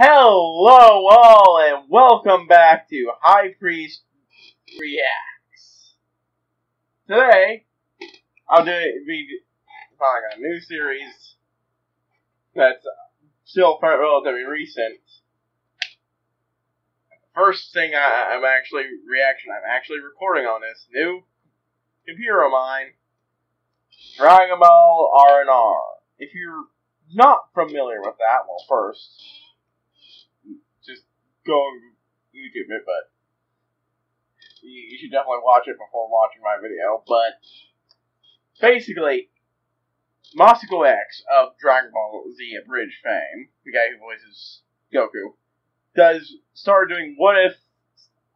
Hello, all, and welcome back to High Priest Reacts. Today, I'll do be following a new series that's still relatively recent. First thing I, I'm actually reaction I'm actually recording on this new computer of mine, Dragon Ball R and R. If you're not familiar with that, well, first go on YouTube it, but you, you should definitely watch it before watching my video. But basically, Masako X of Dragon Ball Z Abridged fame, the guy who voices Goku, does start doing what if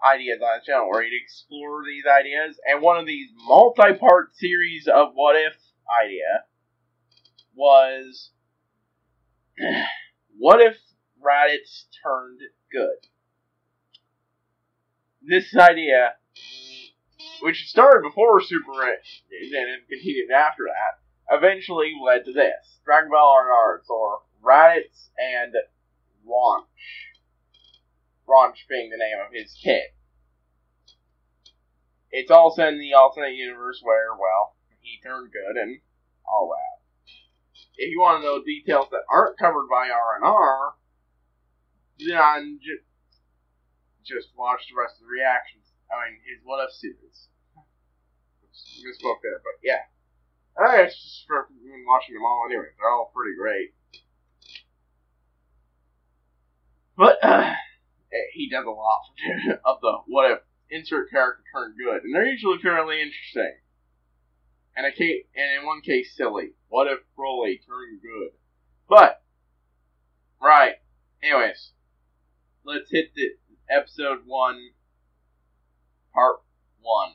ideas on his channel where he'd explore these ideas, and one of these multi-part series of what if idea was what if Raditz turned good? This idea, which started before Super and continued after that, eventually led to this Dragon Ball Arts, or Raditz and Launch. Launch being the name of his kid. It's also in the alternate universe where, well, he turned good and all that. If you want to know details that aren't covered by R and R, then just just watch the rest of the reactions. I mean, his what if series. Misspoke there, but yeah. Uh, it's just for watching them all anyway. They're all pretty great. But uh, he does a lot of the what if insert character turn good, and they're usually fairly interesting. And a case, and in one case, silly. What if Broly turned good? But right. Anyways, let's hit the episode one, part one.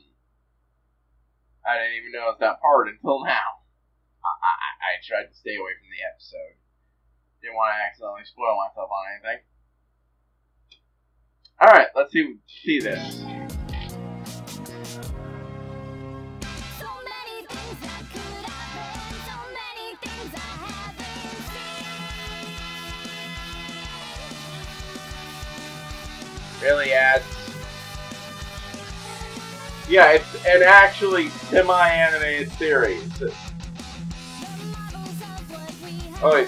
I didn't even know it was that part until now. I, I, I tried to stay away from the episode. Didn't want to accidentally spoil myself on anything. Alright, let's see, see this. Really adds. Yeah, it's an actually semi-animated series. Oh,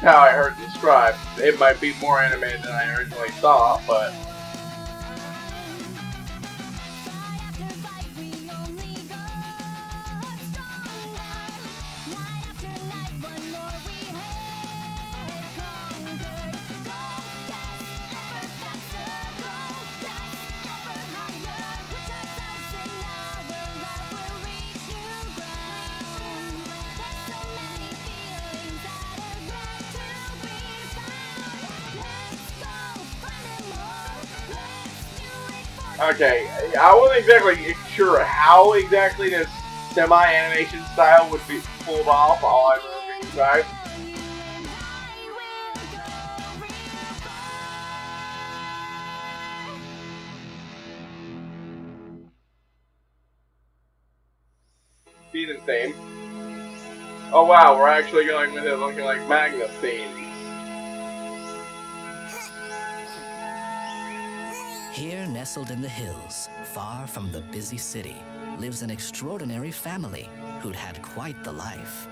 how I heard described. It might be more animated than I originally thought, but Okay, I wasn't exactly sure how exactly this semi-animation style would be pulled off. All I remember described. Be the same. Oh wow, we're actually going with it looking like manga scene. Here, nestled in the hills, far from the busy city, lives an extraordinary family who'd had quite the life.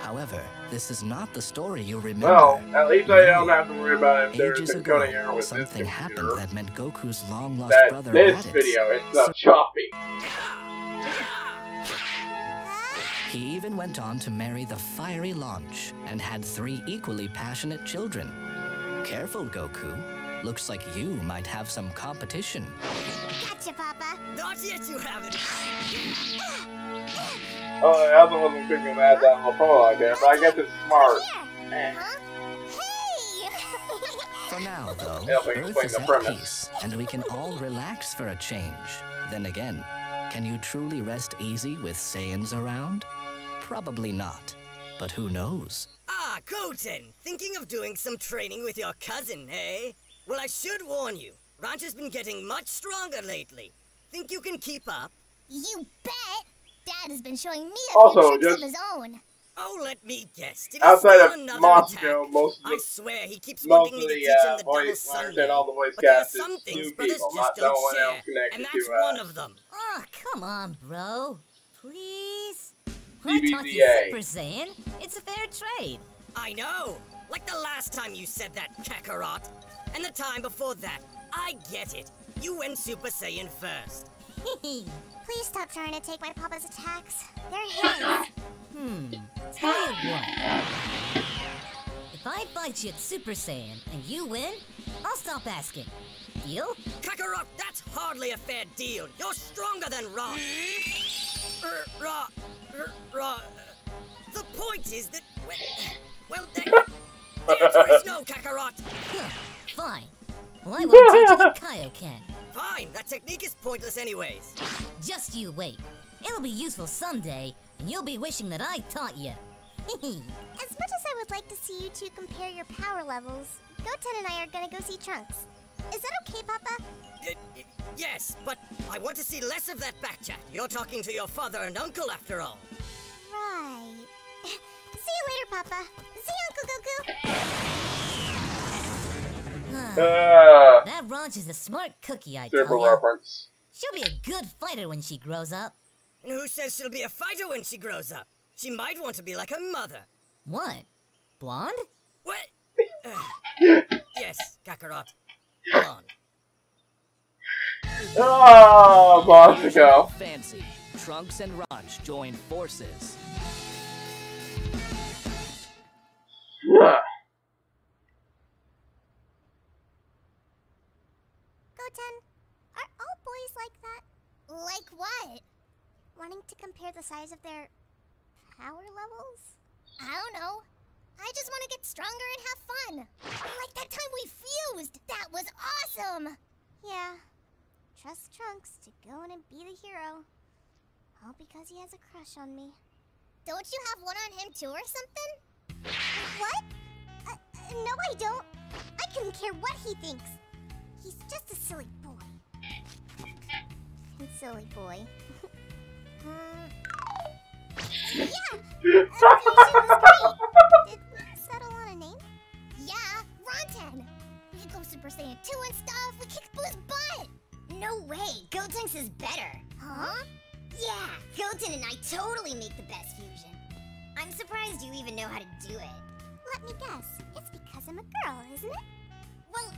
However, this is not the story you remember. Well, at least I don't have to worry about if there's a coding with something happened that meant Goku's long-lost brother this Raditz. video is so choppy. He even went on to marry the fiery Launch and had three equally passionate children. Careful, Goku. Looks like you might have some competition. Gotcha, Papa. Not yet, you haven't. Oh, I also wasn't thinking that that little prologue there, but I guess it's smart. Huh? For now, though, Help Earth is at premise. peace, and we can all relax for a change. Then again, can you truly rest easy with Saiyans around? Probably not. But who knows? Ah, Ah, Goten! Thinking of doing some training with your cousin, eh? Well, I should warn you. Ranch has been getting much stronger lately. Think you can keep up? you bet! Dad has been showing me a Also, few tricks just- of his own. Oh, let me guess. Did Outside of another Moscow, attack? most of I swear he keeps most wanting of me to the teach him uh, the double voice, like I said, all the game. voice But there are some things new brothers people, just not don't share, else connected and that's to uh, one of them. Oh, come on, bro. Please. I taught you Super Saiyan. It's a fair trade. I know. Like the last time you said that, Kakarot. And the time before that. I get it. You went Super Saiyan first. Please stop trying to take my papa's attacks. They're his. Hmm. Tell you what. If I fight you at Super Saiyan and you win, I'll stop asking. Deal? Kakarot, that's hardly a fair deal. You're stronger than Ra. Er, Ra. er, Ra. The point is that. Well, well then. The answer is no, Kakarot. Fine. Well, I won't teach you the Kaioken. Fine, that technique is pointless, anyways. Just you wait. It'll be useful someday, and you'll be wishing that I taught you. As much as I would like to see you two compare your power levels, Goten and I are gonna go see Trunks. Is that okay, Papa? Y- y- yes, but I want to see less of that backchat. You're talking to your father and uncle, after all. Right. see you later, Papa. See you, Uncle Goku. Ah, uh, that Ranch is a smart cookie, I super tell you. reference. She'll be a good fighter when she grows up. Who says she'll be a fighter when she grows up? She might want to be like her mother. What? Blonde? What? Uh, yes, Kakarot. Blonde. Oh, Moscow. Fancy. Trunks and Ranch join forces. Like what? Wanting to compare the size of their power levels? I don't know. I just want to get stronger and have fun. Like that time we fused. That was awesome. Yeah. Trust Trunks to go in and be the hero. All because he has a crush on me. Don't you have one on him too or something? What? Uh, uh, no, I don't. I couldn't care what he thinks. He's just a silly boy. Silly boy. uh, yeah, Fusion was great. Did we settle on a name? Yeah, Ronten. We could go Super Saiyan 2 and stuff. We kick Boo's butt. No way. Gotenks is better. Huh? Yeah, Goten and I totally make the best fusion. I'm surprised you even know how to do it. Let me guess. It's because I'm a girl, isn't it? Well,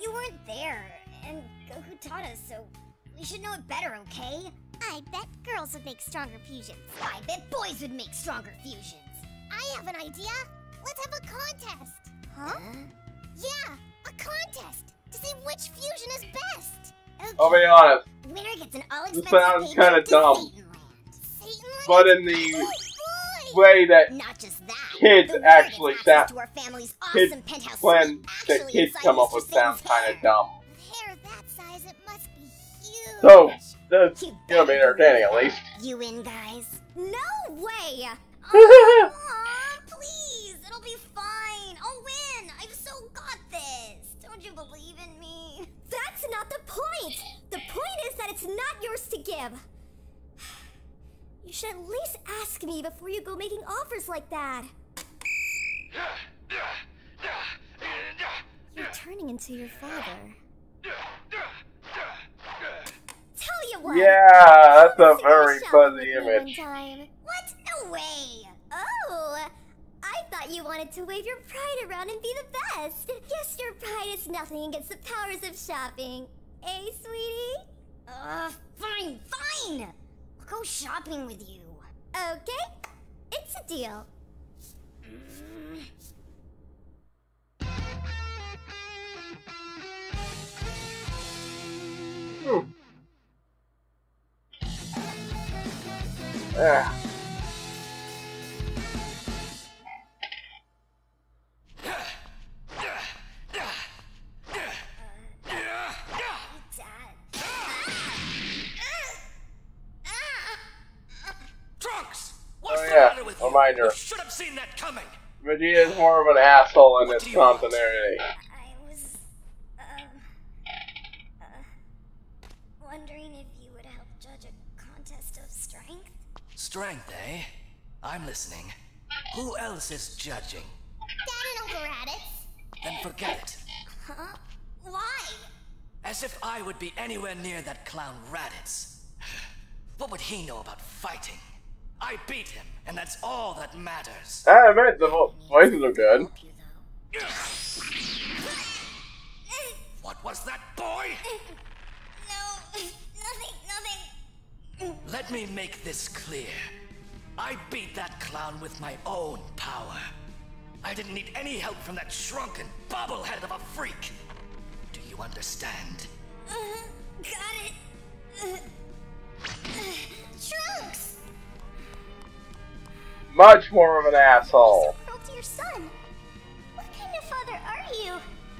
you weren't there, and Goku taught us, so we should know it better, okay? I bet girls would make stronger fusions. I bet boys would make stronger fusions. I have an idea. Let's have a contest. Huh? Yeah, a contest to see which fusion is best. Okay. I'll be honest, Winner gets an all This expenses sounds kinda trip to dumb. Satanland. Satanland? but in the Oh, boy! way that Not just that. kids actually gets sound- to our family's kids penthouse plan suite that actually kids come up with sounds kind of dumb. So, that's, you know, be entertaining at least. You in, guys? No way! Aw, Aw, please, it'll be fine. I'll win. I've so got this. Don't you believe in me? That's not the point! The point is that it's not yours to give. You should at least ask me before you go making offers like that. You're turning into your father. Tell you what! Yeah, that's a very shopping fuzzy with me one image. time. What? No way. Oh, I thought you wanted to wave your pride around and be the best. Yes, your pride is nothing against the powers of shopping. Eh, sweetie? Uh, fine, fine. I'll go shopping with you. Okay, it's a deal. Ah. Oh, you? reminder. You should have seen that coming. Vegeta is more of an asshole in What this do you want? continuity. I'm listening. Who else is judging? Dad and Uncle Raditz. Then forget it. Huh? Why? As if I would be anywhere near that clown Raditz. What would he know about fighting? I beat him, and that's all that matters. Eh, I admit the vo- voices are good. Help you, though. What was that, boy? No, nothing, nothing. Let me make this clear. I beat that clown with my own power. I didn't need any help from that shrunken bobblehead of a freak. Do you understand? Uh, got it. Uh, uh, Trunks! Much more of an asshole. So cruel to your son. What kind of father are you?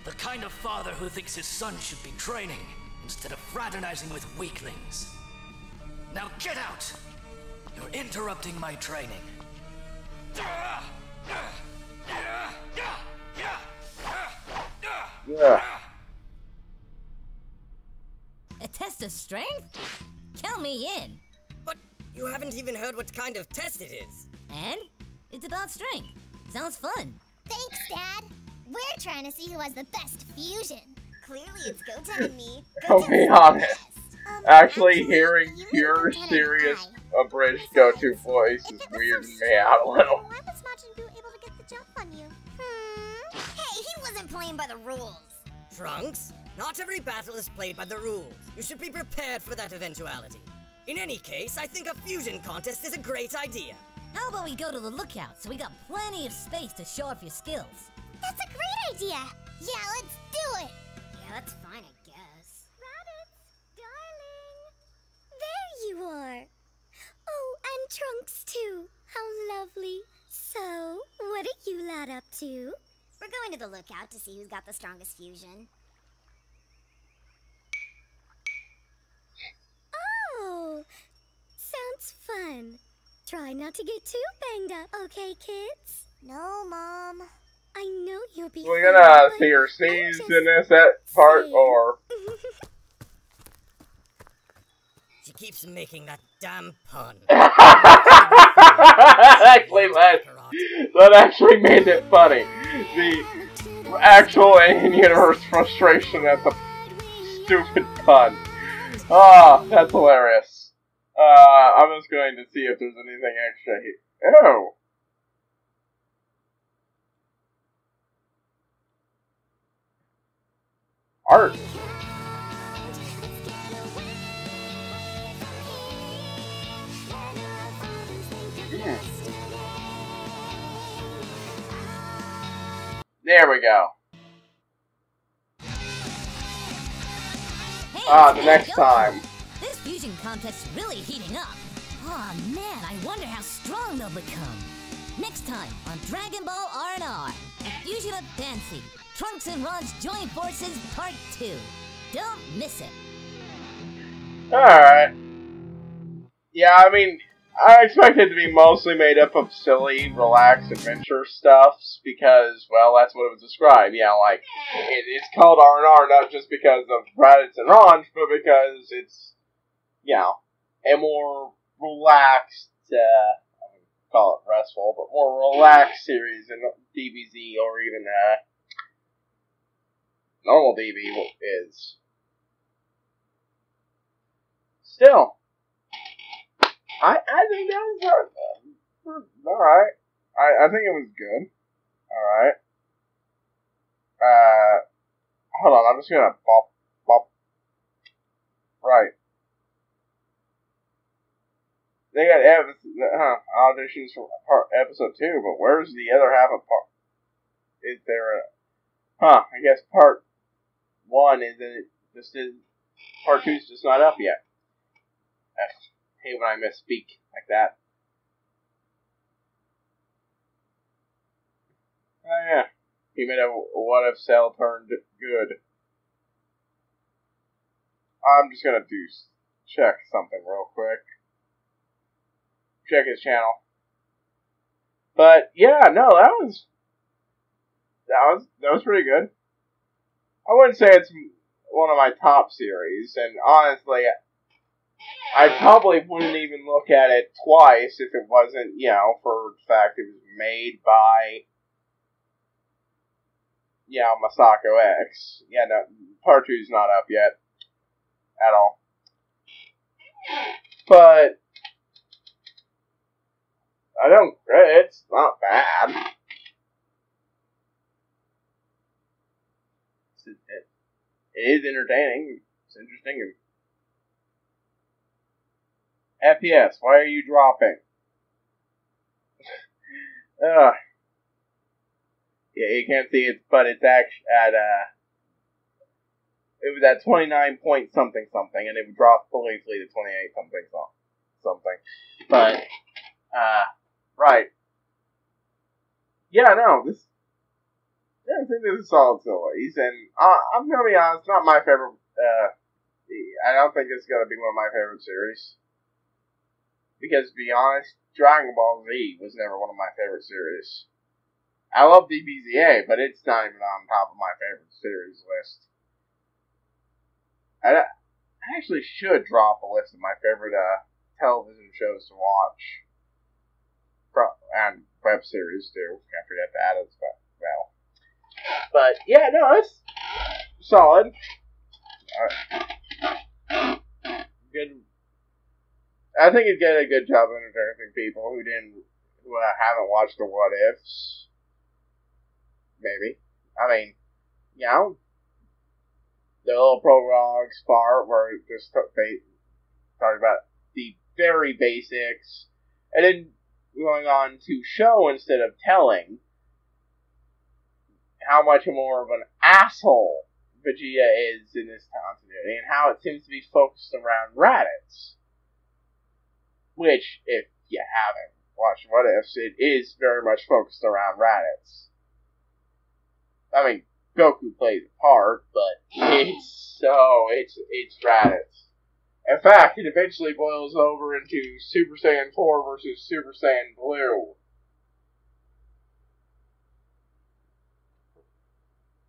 The kind of father who thinks his son should be training instead of fraternizing with weaklings. Now get out! You're interrupting my training. Yeah. A test of strength? Count me in. But you haven't even heard what kind of test it is. And it's about strength. Sounds fun. Thanks, Dad. We're trying to see who has the best fusion. Clearly, it's Goten and me. I'll be the honest. Um, Actually, hearing you pure, and Goten and serious, I. abridged go-to voice If is it was weirding so me out a little. simple, I was imagining you able to get the jump on you. Hmm. Hey, he wasn't playing by the rules. Trunks, not every battle is played by the rules. You should be prepared for that eventuality. In any case, I think a fusion contest is a great idea. How about we go to the lookout so we got plenty of space to show off your skills? That's a great idea. Yeah, let's do it. Yeah, that's fine, I guess. Raditz, darling. There you are. Oh, and Trunks too. How lovely. So, what are you lad up to? We're going to the lookout to see who's got the strongest fusion. Oh, sounds fun. Try not to get too banged up, okay, kids? No, Mom. I know you'll be. We're gonna see her I'm sneeze just in this that part, saying. or She keeps making that damn pun. actually, that that actually made it funny. The actual in-universe frustration at the stupid pun. Ah, that's hilarious. Uh, I'm just going to see if there's anything extra here. Oh. Art. There we go. Ah, the next time. This fusion contest's really heating up. Oh man, I wonder how strong they'll become. Next time on Dragon Ball R&R, a fusion of Fancy, Trunks and Ron's Joint Forces Part 2. Don't miss it. Alright. Yeah, I mean, I expect it to be mostly made up of silly, relaxed adventure stuffs because, well, that's what it was described. Yeah, like, it, it's called R&R not just because of Raditz and Ron, but because it's, you know, a more relaxed, uh, I wouldn't call it restful, but more relaxed series than DBZ or even, uh, normal DB is. Still, I I think that was all right. I I think it was good. All right. Uh, hold on. I'm just gonna bop bop. Right. They got ev- huh, auditions for part episode two, but where's the other half of part? Is there a? Huh. I guess part one is it just is part two's just not up yet. I hate when I misspeak like that. Oh yeah, he made a what if Cell turned good. I'm just gonna do check something real quick. Check his channel. But yeah, no, that was that was that was pretty good. I wouldn't say it's one of my top series, and honestly, I probably wouldn't even look at it twice if it wasn't, you know, for the fact it was made by, you know, Masako X. Yeah, no, part two's not up yet at all. But I don't. It's not bad. It is entertaining. It's interesting. FPS, why are you dropping? Yeah, you can't see it, but it's actually at uh. It was at twenty nine point something something, and it dropped briefly to twenty eight something something. But uh, right. Yeah, no, this. Yeah, I think this is solid series, and uh, I'm gonna be honest, not my favorite. Uh, I don't think it's gonna be one of my favorite series. Because to be honest, Dragon Ball Z was never one of my favorite series. I love DBZA, but it's not even on top of my favorite series list. I, I actually should drop a list of my favorite uh, television shows to watch. And web series too. Can't forget that as well. But yeah, no, it's solid. Uh, good. I think it did a good job of entertaining people who didn't, who uh, haven't watched the What Ifs. Maybe. I mean, you know, the little prologues part where it just talk about the very basics, and then going on to show instead of telling how much more of an asshole Vegeta is in this continuity, and how it seems to be focused around Raditz. Which, if you haven't watched What Ifs, it is very much focused around Raditz. I mean, Goku plays a part, but it's so it's it's Raditz. In fact, it eventually boils over into Super Saiyan 4 versus Super Saiyan Blue.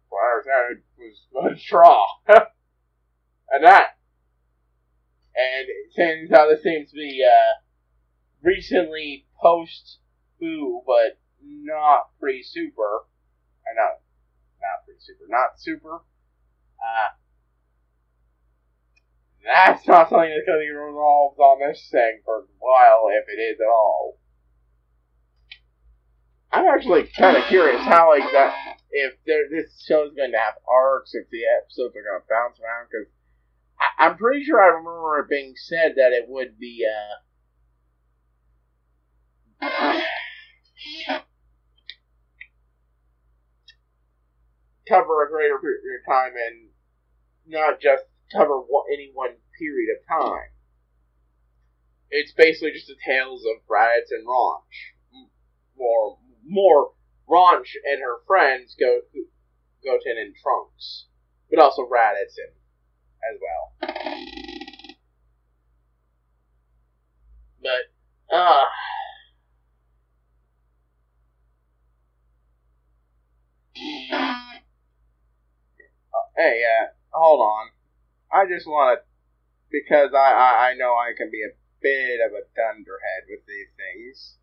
Well, understand was a draw. and that. And since how this seems to be uh, recently post Boo, but not pre super. I uh, not not pre super, not super. Uh, that's not something that's going to be resolved on this thing for a while, if it is at all. I'm actually kind of curious how like that if this show's going to have arcs, if the episodes are going to bounce around, because I'm pretty sure I remember it being said that it would be uh, cover a greater period of time and not just cover any one period of time. It's basically just the tales of Raditz and Ranch. More, more Ranch and her friends go Goten and Trunks, but also Raditz and, as well. But, uh, hey, uh, hold on. I just want to, because I, I, I know I can be a bit of a dunderhead with these things.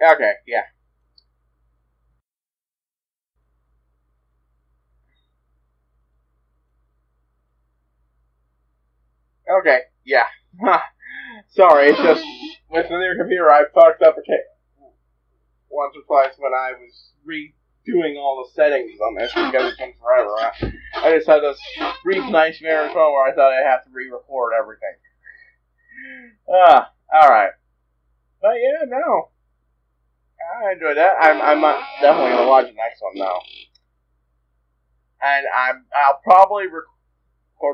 Okay, yeah. Okay, yeah. Sorry, it's just with the new computer I fucked up a once or twice when I was redoing all the settings on this because it's been forever. I, I just had this brief nice marathon where I thought I'd have to re-record everything. Ah, alright. But yeah, no. I enjoyed that. I'm, I'm definitely going to watch the next one now. And I'm, I'll probably record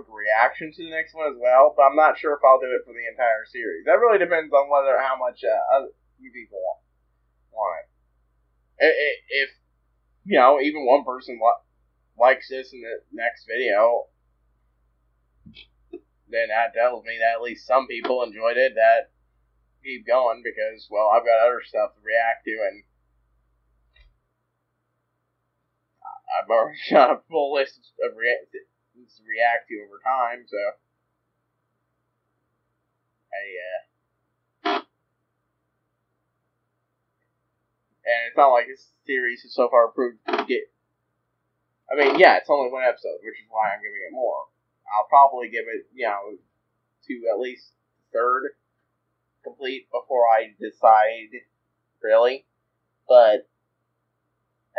reaction to the next one as well, but I'm not sure if I'll do it for the entire series. That really depends on whether how much uh, other, you people want, want it. If you know, even one person li- likes this in the next video, then that tells me that at least some people enjoyed it. That keep going because, well, I've got other stuff to react to, and I've already got a full list of rea- things to react to over time, so I uh, and it's not like this series has so far proved to get. I mean, yeah, it's only one episode, which is why I'm giving it more. I'll probably give it, you know, to at least third complete before I decide, really. But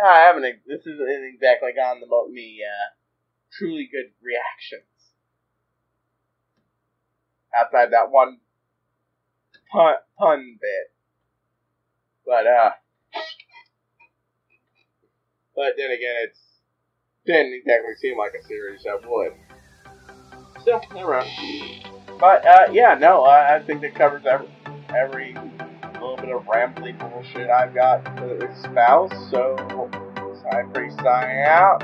I haven't. This isn't exactly gotten the me uh, truly good reactions outside that one pun pun bit. But uh, but then again, it's didn't exactly seem like a series that would. Still, never mind. But uh, yeah, no, I, I think it covers every every little bit of rambling bullshit I've got to espouse. So I'm pretty signing out,